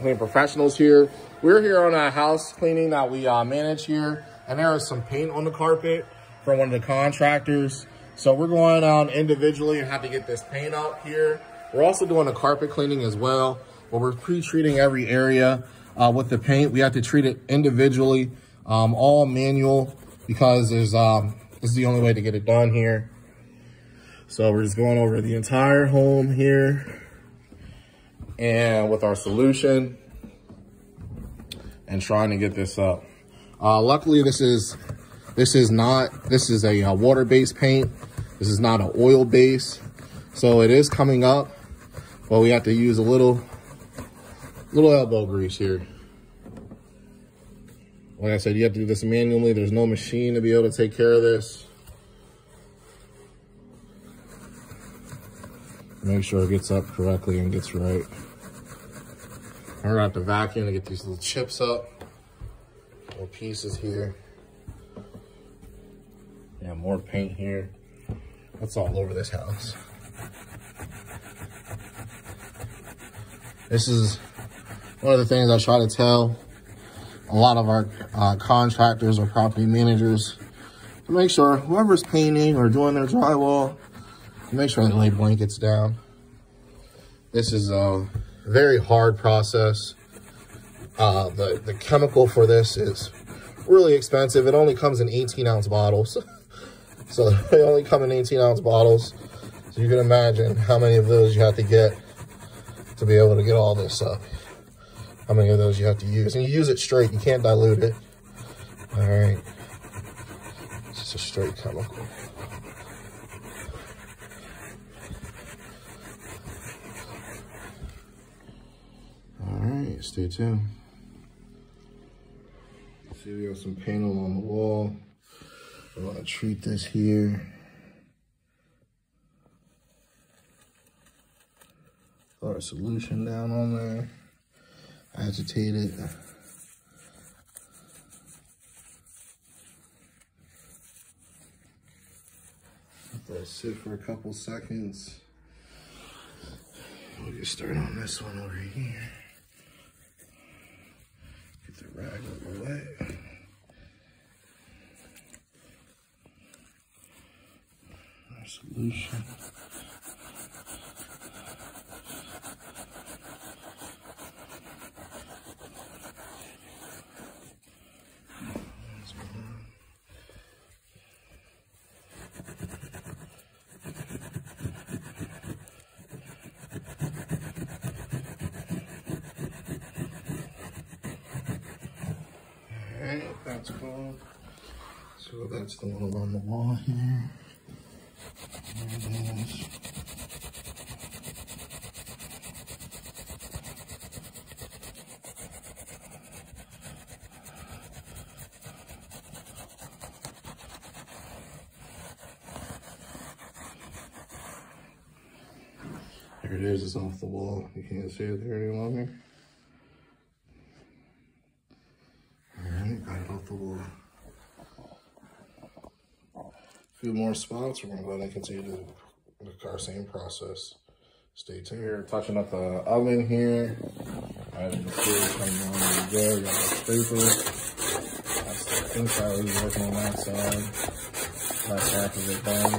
Carpet Clean Professionals here. We're here on a house cleaning that we uh, manage here, and there is some paint on the carpet from one of the contractors. So we're going out individually and have to get this paint out here. We're also doing a carpet cleaning as well, but we're pre-treating every area uh, with the paint. We have to treat it individually, um, all manual, because there's um, this is the only way to get it done here. So we're just going over the entire home here and with our solution and trying to get this up. Uh, luckily, this is this is not this is a uh, water-based paint. This is not an oil base, so it is coming up, but we have to use a little little elbow grease here. Like I said, you have to do this manually. There's no machine to be able to take care of this. Make sure it gets up correctly and gets right. I'm gonna have to vacuum to get these little chips up. More pieces here. Yeah, more paint here. That's all over this house. This is one of the things I try to tell a lot of our uh, contractors or property managers to make sure whoever's painting or doing their drywall Make sure they lay blankets down. This is a very hard process. Uh, the, the chemical for this is really expensive. It only comes in 18 ounce bottles. so they only come in 18 ounce bottles. So you can imagine how many of those you have to get to be able to get all this up. How many of those you have to use. And you use it straight. You can't dilute it. All right. It's just a straight chemical. Stay tuned. See, we got some paint on the wall. I want to treat this here. Throw a solution down on there. Agitate it. Let that sit for a couple seconds. We'll get started on this one over here rag over wet. Our solution. That's cool. So that's the one on the wall here. There it is, it's off the wall. You can't see it there any longer. Few more spots. We're gonna go ahead and continue the, the same process. Stay tuned here. Touching up the oven here. As you can see, coming on good. Got the paper. That's the inside is working on that side. Last half of it done.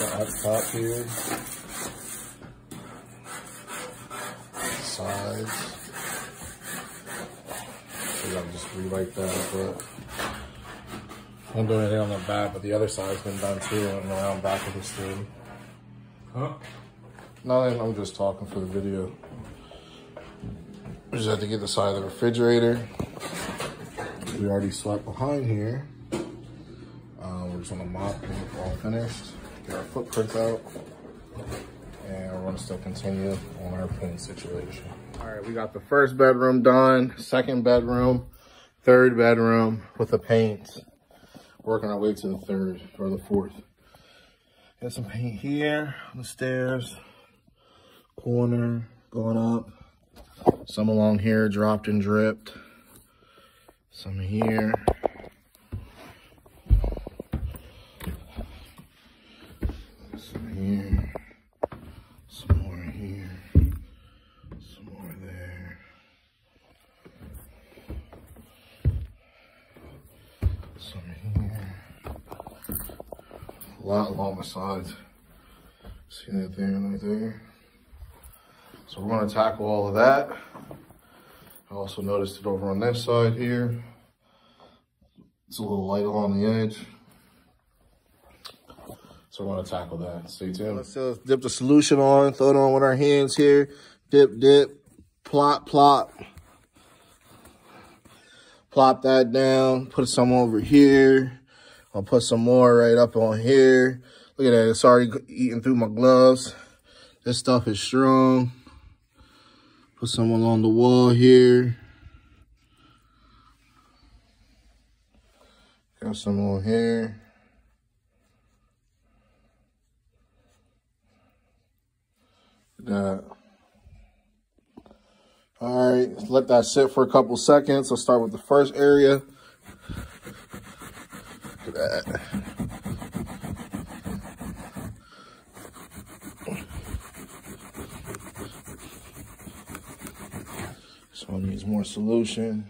Got up top here. Sides. So you gotta just rewrite that but I'm doing anything on the back, but the other side's been done too, and around back of the thing. Huh? Nothing, I'm just talking for the video. We just have to get the side of the refrigerator. We already swept behind here. Uh, we're just gonna mop and it's all finished. Get our footprints out. And we're gonna still continue on our paint situation. All right, we got the first bedroom done, second bedroom, third bedroom with the paint working our way to the third or the fourth. Got some paint here on the stairs, corner going up, some along here dropped and dripped, some here. Some here. Lot along the sides. See that and right there? So we're gonna tackle all of that. I also noticed it over on this side here. It's a little light along the edge. So we're gonna tackle that. Stay tuned. Just uh, dip the solution on, throw it on with our hands here. Dip, dip, plop, plop. Plop that down, put some over here. I'll put some more right up on here. Look at that, it's already eating through my gloves. This stuff is strong. Put some along the wall here. Got some on here. That. All right, let that sit for a couple seconds. I'll start with the first area. That. This one needs more solution.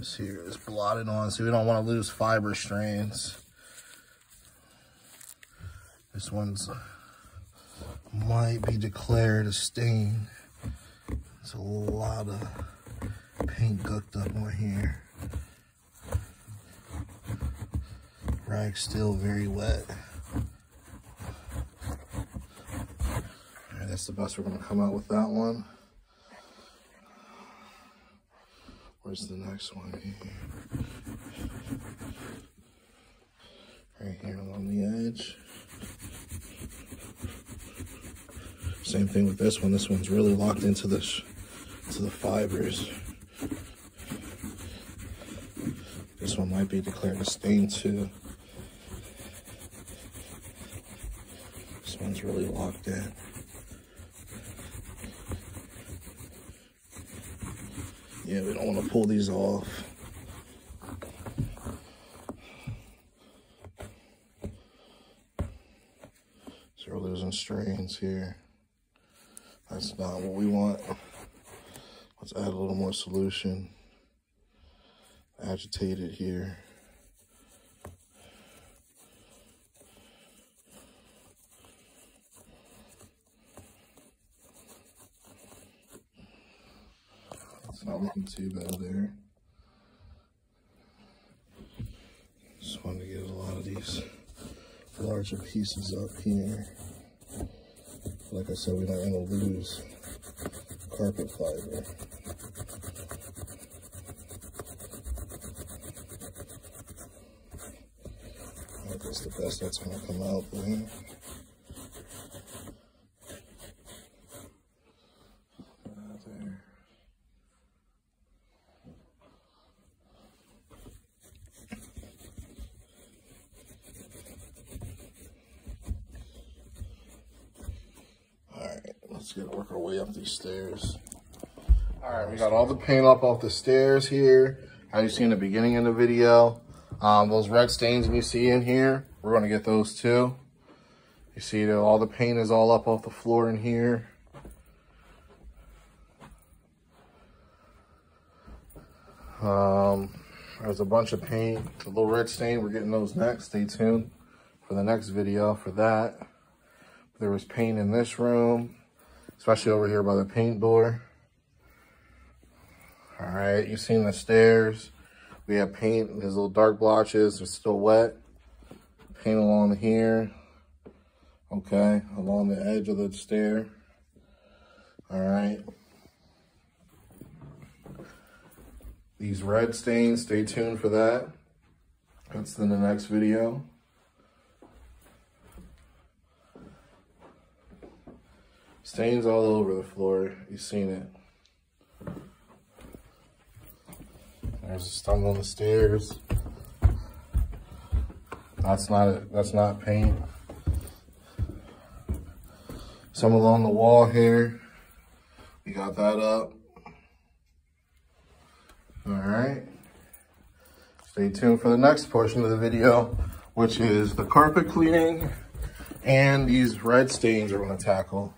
This here is blotted on, so we don't want to lose fiber strands. This one's might be declared a stain. It's a lot of paint gucked up on here. Rag's still very wet. that's the best we're gonna come out with that one. Where's the next one here? Right here along the edge. Same thing with this one. This one's really locked into this to the fibers. This one might be declared a stain too. This one's really locked in. Yeah, we don't want to pull these off. So we're losing strains here. That's not what we want. Let's add a little more solution. Agitate it here. It's not looking too bad there. Just wanted to get a lot of these larger pieces up here. Like I said, we're not going to lose carpet fiber. I guess the best that's going to come out there. Let's work our way up these stairs. All right, we got all the paint up off the stairs here. How you see in the beginning of the video. Um, those red stains you see in here, we're gonna get those too. You see that all the paint is all up off the floor in here. Um, There's a bunch of paint. The little red stain, we're getting those next. Stay tuned for the next video for that. There was paint in this room, especially over here by the paint door. All right, you've seen the stairs. We have paint, there's little dark blotches, it's still wet. Paint along here, okay, along the edge of the stair. All right. These red stains, stay tuned for that. That's in the next video. Stains all over the floor. You've seen it. There's a stump on the stairs. That's not it. that's not paint. Some along the wall here. We got that up. All right. Stay tuned for the next portion of the video, which is the carpet cleaning and these red stains we're gonna tackle.